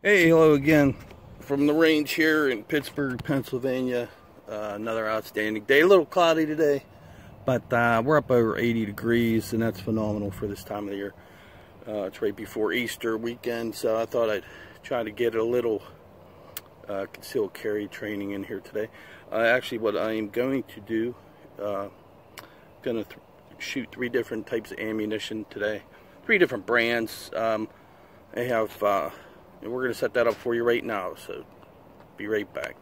Hey, hello again from the range here in Pittsburgh, Pennsylvania. Uh, another outstanding day. A little cloudy today, but uh, we're up over 80 degrees, and that's phenomenal for this time of the year. Uh, it's right before Easter weekend, so I thought I'd try to get a little uh, concealed carry training in here today. Uh, actually, what I am going to do, uh, going to th shoot three different types of ammunition today. Three different brands. Um, I have uh, and we're going to set that up for you right now so be right back.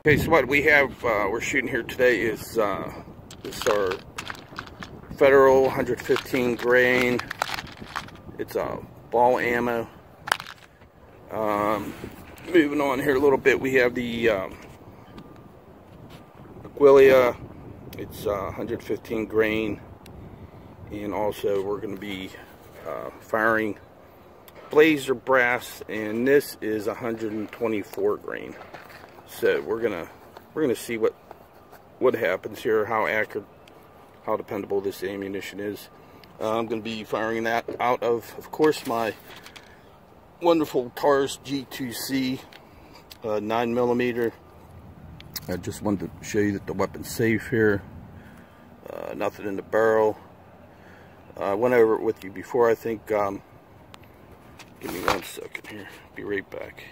Okay so what we have uh, we're shooting here today is uh, this is our federal 115 grain. It's a uh, ball ammo. Um, moving on here a little bit we have the um, Aquilia it's uh, 115 grain. And also we're going to be uh, firing blazer brass and this is 124 grain. So we're gonna we're gonna see what what happens here how accurate how dependable this ammunition is. Uh, I'm gonna be firing that out of of course my wonderful Taurus G2C uh, 9 millimeter. I just wanted to show you that the weapon's safe here. Uh, nothing in the barrel. I went over it with you before I think um, Give me one second here. Be right back.